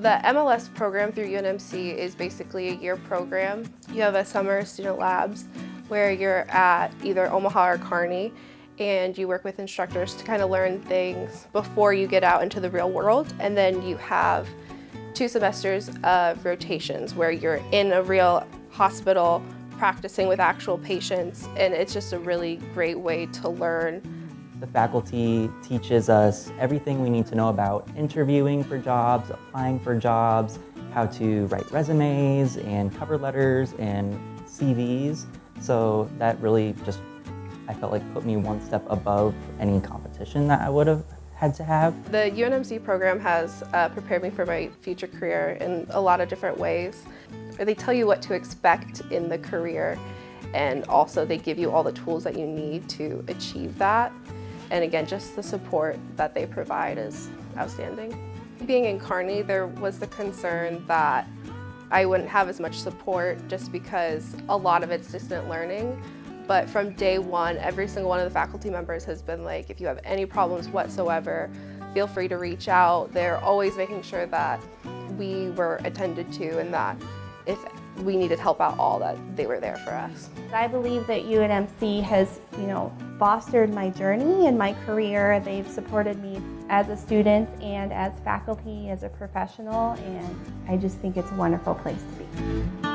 The MLS program through UNMC is basically a year program. You have a summer student labs where you're at either Omaha or Kearney and you work with instructors to kind of learn things before you get out into the real world. And then you have two semesters of rotations where you're in a real hospital practicing with actual patients and it's just a really great way to learn the faculty teaches us everything we need to know about interviewing for jobs, applying for jobs, how to write resumes and cover letters and CVs. So that really just, I felt like put me one step above any competition that I would have had to have. The UNMC program has uh, prepared me for my future career in a lot of different ways. They tell you what to expect in the career and also they give you all the tools that you need to achieve that. And again, just the support that they provide is outstanding. Being in Kearney, there was the concern that I wouldn't have as much support just because a lot of it's distant learning. But from day one, every single one of the faculty members has been like, if you have any problems whatsoever, feel free to reach out. They're always making sure that we were attended to and that if we needed help out all that they were there for us. I believe that UNMC has, you know, fostered my journey and my career. They've supported me as a student and as faculty, as a professional, and I just think it's a wonderful place to be.